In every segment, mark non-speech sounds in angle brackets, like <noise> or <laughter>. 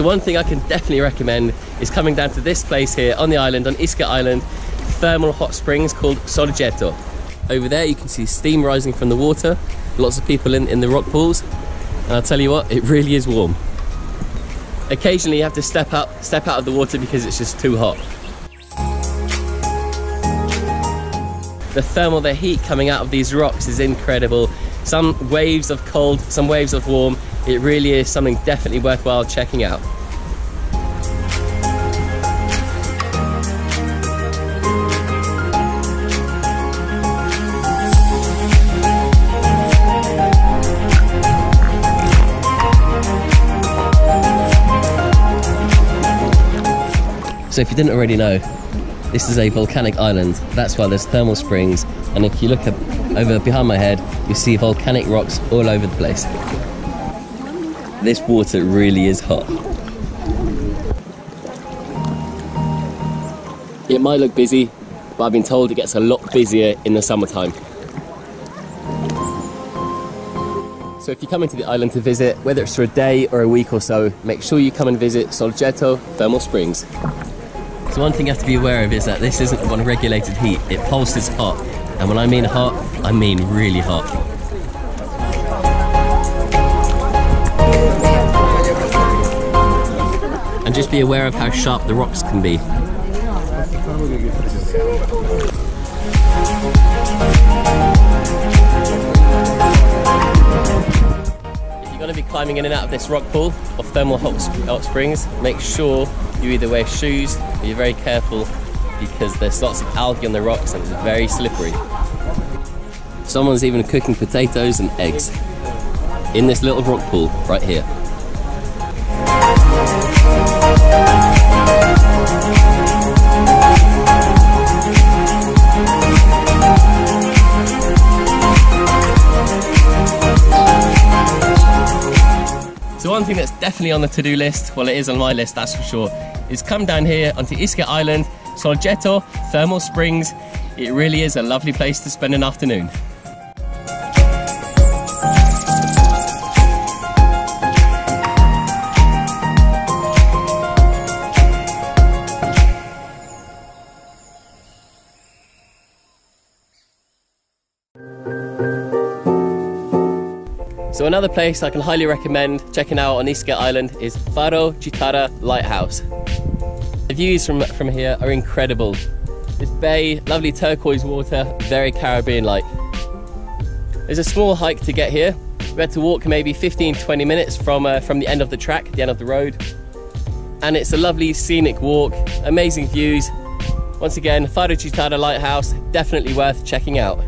So one thing I can definitely recommend is coming down to this place here on the island, on Ischia Island, thermal hot springs called Sorgetto. Over there you can see steam rising from the water, lots of people in, in the rock pools, and I'll tell you what, it really is warm. Occasionally you have to step up, step out of the water because it's just too hot. The thermal, the heat coming out of these rocks is incredible. Some waves of cold, some waves of warm. It really is something definitely worthwhile checking out. So if you didn't already know, this is a volcanic island. That's why there's thermal springs. And if you look over behind my head, you see volcanic rocks all over the place. This water really is hot. It might look busy, but I've been told it gets a lot busier in the summertime. So if you come into the island to visit, whether it's for a day or a week or so, make sure you come and visit Sorgetto Thermal Springs. So one thing you have to be aware of is that this isn't one regulated heat, it pulses hot. And when I mean hot, I mean really hot. Just be aware of how sharp the rocks can be. If you're going to be climbing in and out of this rock pool of thermal hot, hot springs, make sure you either wear shoes or you're very careful because there's lots of algae on the rocks and it's very slippery. Someone's even cooking potatoes and eggs in this little rock pool right here. So one thing that's definitely on the to-do list, well it is on my list that's for sure, is come down here onto Ischia Island, Sorgetto Thermal Springs. It really is a lovely place to spend an afternoon. Another place I can highly recommend checking out on Ischia Island is Faro Citara Lighthouse. The views from, from here are incredible. This bay, lovely turquoise water, very Caribbean-like. There's a small hike to get here. We had to walk maybe 15-20 minutes from, uh, from the end of the track, the end of the road. And it's a lovely scenic walk, amazing views. Once again, Faro Citara Lighthouse, definitely worth checking out.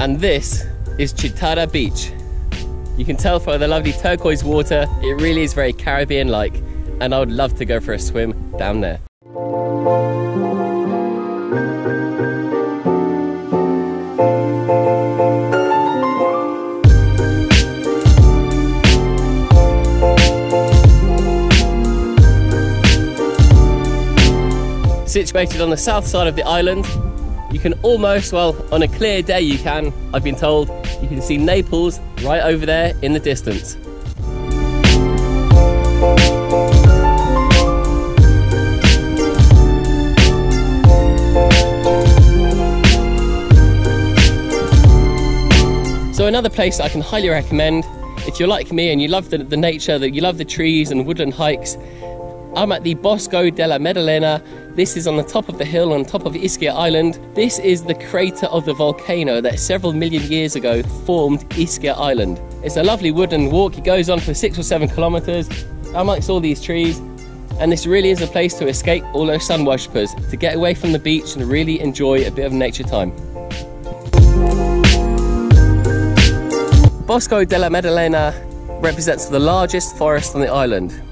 And this is Citara Beach. You can tell by the lovely turquoise water, it really is very Caribbean-like, and I would love to go for a swim down there. Situated on the south side of the island, you can almost, well, on a clear day you can, I've been told, you can see Naples right over there in the distance. So another place I can highly recommend, if you're like me and you love the, the nature, that you love the trees and woodland hikes, I'm at the Bosco della Maddalena. This is on the top of the hill on top of Ischia Island. This is the crater of the volcano that several million years ago formed Ischia Island. It's a lovely wooden walk. It goes on for six or seven kilometers amongst all these trees. And this really is a place to escape all those sun worshippers, to get away from the beach and really enjoy a bit of nature time. Bosco della Maddalena represents the largest forest on the island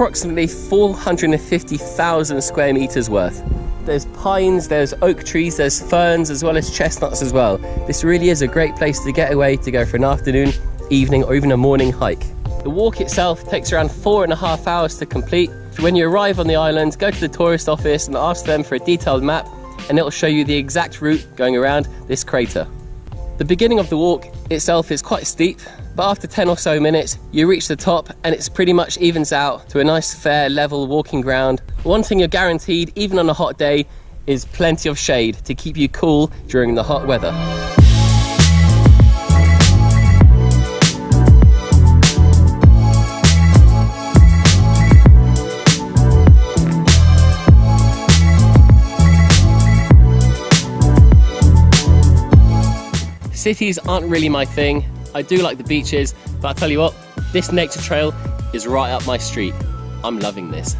approximately 450,000 square meters worth. There's pines, there's oak trees, there's ferns, as well as chestnuts as well. This really is a great place to get away to go for an afternoon, evening, or even a morning hike. The walk itself takes around four and a half hours to complete. When you arrive on the island, go to the tourist office and ask them for a detailed map, and it'll show you the exact route going around this crater. The beginning of the walk itself is quite steep, but after 10 or so minutes, you reach the top and it's pretty much evens out to a nice, fair, level walking ground. One thing you're guaranteed, even on a hot day, is plenty of shade to keep you cool during the hot weather. Cities aren't really my thing. I do like the beaches, but I'll tell you what, this nature trail is right up my street. I'm loving this.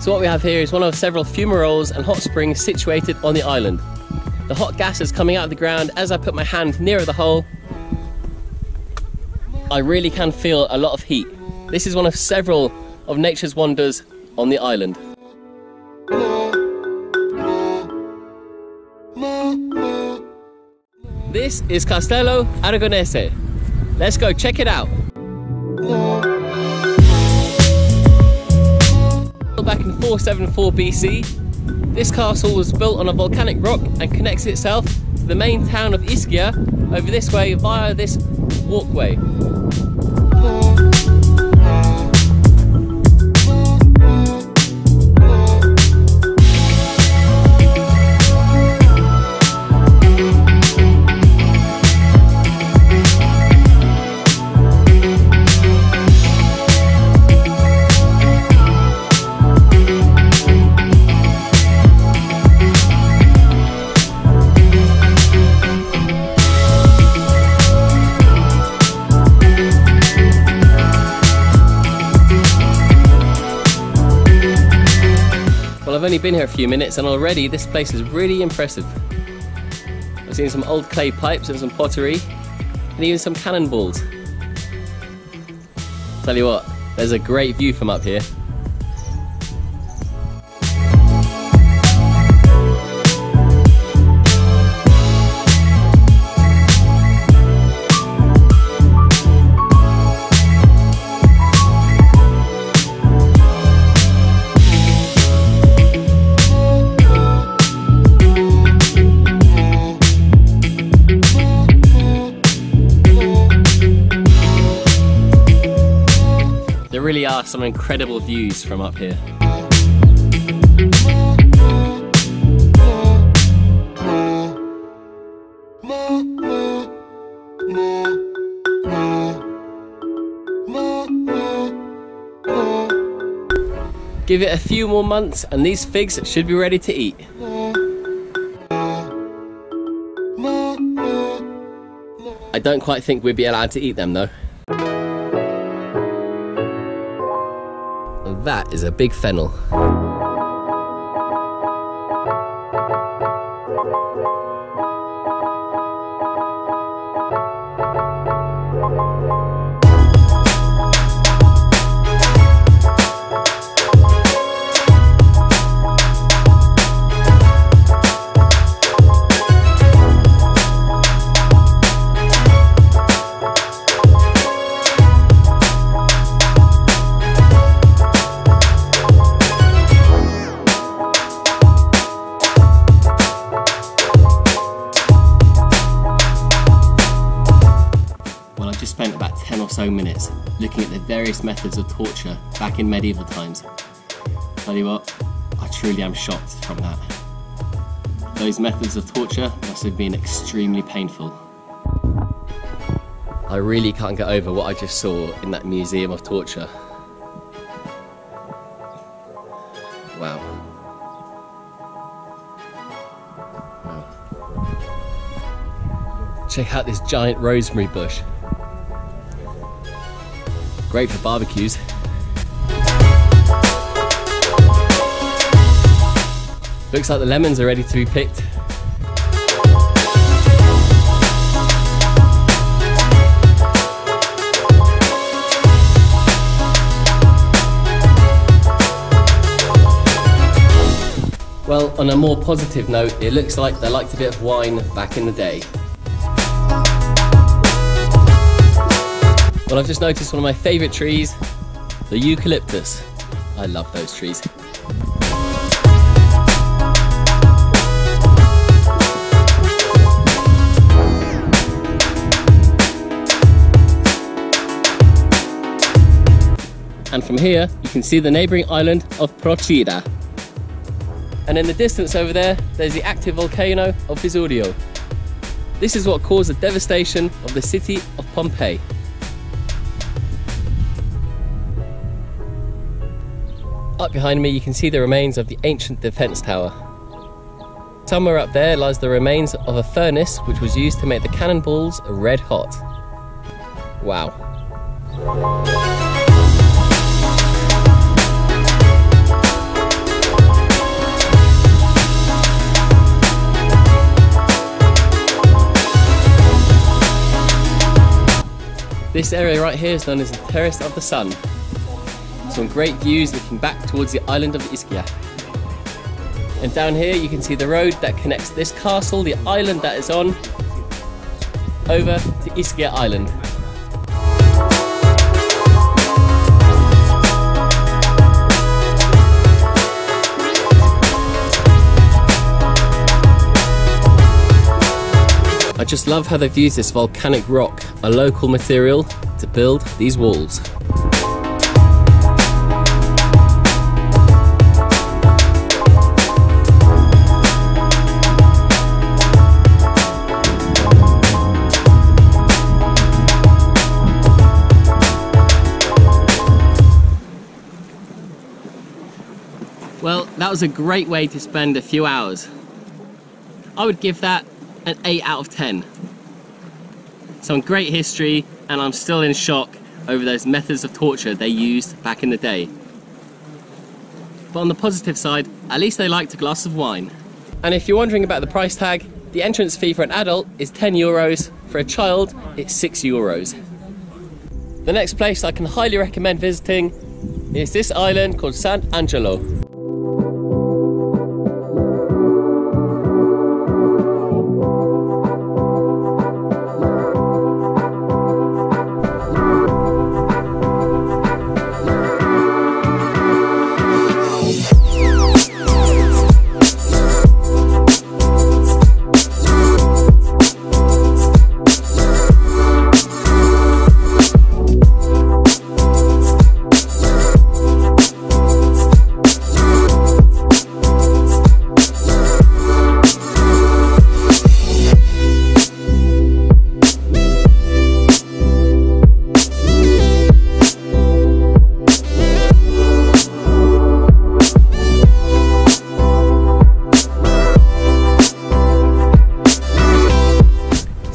So what we have here is one of several fumaroles and hot springs situated on the island. The hot gas is coming out of the ground as I put my hand nearer the hole. I really can feel a lot of heat. This is one of several of nature's wonders on the island. This is Castello Aragonese. Let's go check it out. Back in 474 BC, this castle was built on a volcanic rock and connects itself to the main town of Ischia over this way via this walkway. Only been here a few minutes and already this place is really impressive. I've seen some old clay pipes and some pottery and even some cannonballs. Tell you what, there's a great view from up here. Really are some incredible views from up here. Give it a few more months and these figs should be ready to eat. I don't quite think we'd be allowed to eat them though. That is a big fennel. Looking at the various methods of torture back in medieval times. Tell you what, I truly am shocked from that. Those methods of torture must have been extremely painful. I really can't get over what I just saw in that museum of torture. Wow. Check out this giant rosemary bush. Great for barbecues. Looks like the lemons are ready to be picked. Well, on a more positive note, it looks like they liked a bit of wine back in the day. Well, I've just noticed one of my favourite trees, the eucalyptus. I love those trees. And from here, you can see the neighboring island of Procida. And in the distance over there, there's the active volcano of Vesuvio. This is what caused the devastation of the city of Pompeii. Up behind me, you can see the remains of the ancient defense tower. Somewhere up there lies the remains of a furnace which was used to make the cannonballs red hot. Wow. This area right here is known as the Terrace of the Sun. Some great views looking back towards the island of Ischia. And down here you can see the road that connects this castle, the island that is on, over to Ischia Island. I just love how they've used this volcanic rock, a local material, to build these walls. Was a great way to spend a few hours. I would give that an 8 out of 10. Some great history, and I'm still in shock over those methods of torture they used back in the day. But on the positive side, at least they liked a glass of wine. And if you're wondering about the price tag, the entrance fee for an adult is 10 euros, for a child, it's 6 euros. The next place I can highly recommend visiting is this island called Sant'Angelo.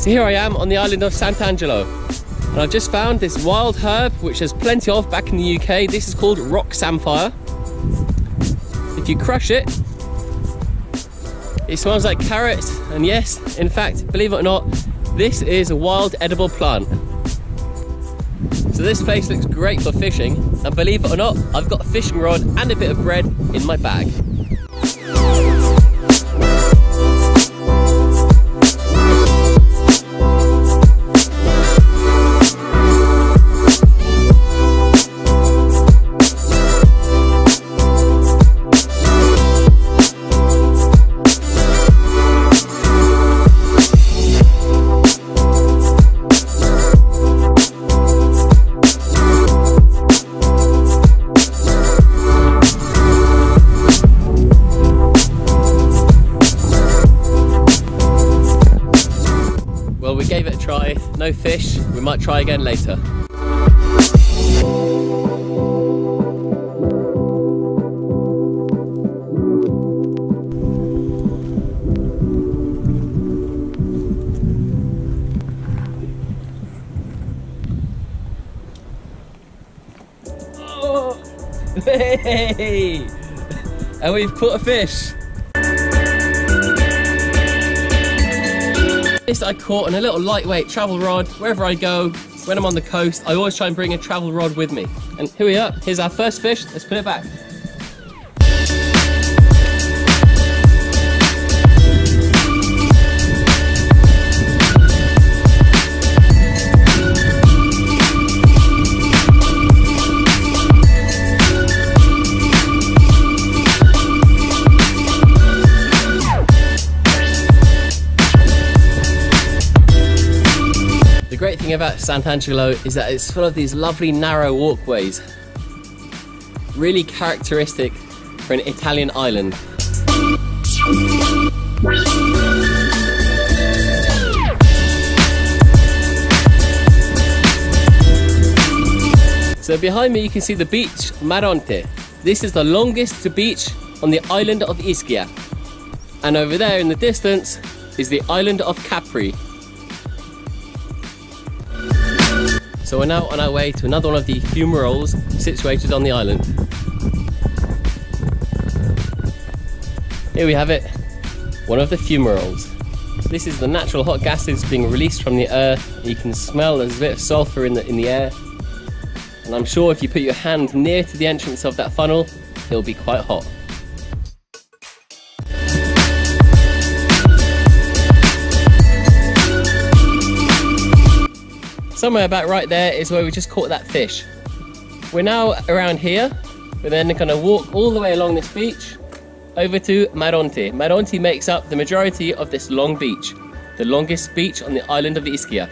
So here I am on the island of Sant'Angelo and I've just found this wild herb which there's plenty of back in the UK. This is called rock samphire. If you crush it, it smells like carrots and yes, in fact, believe it or not, this is a wild edible plant. So this place looks great for fishing and believe it or not, I've got a fishing rod and a bit of bread in my bag. No fish. We might try again later. Oh, <laughs> hey! And we've caught a fish. This I caught on a little lightweight travel rod. Wherever I go, when I'm on the coast, I always try and bring a travel rod with me. And here we are. Here's our first fish. Let's put it back. Thing about Sant'Angelo is that it's full of these lovely narrow walkways. Really characteristic for an Italian island. So behind me you can see the beach Maronte. This is the longest beach on the island of Ischia. And over there in the distance is the island of Capri. So we're now on our way to another one of the fumaroles situated on the island. Here we have it, one of the fumaroles. This is the natural hot gases being released from the earth. You can smell there's a bit of sulfur in the, in the air. And I'm sure if you put your hand near to the entrance of that funnel, it'll be quite hot. Somewhere about right there is where we just caught that fish. We're now around here. We're then going to walk all the way along this beach over to Maronte. Maronte makes up the majority of this long beach, the longest beach on the island of Ischia.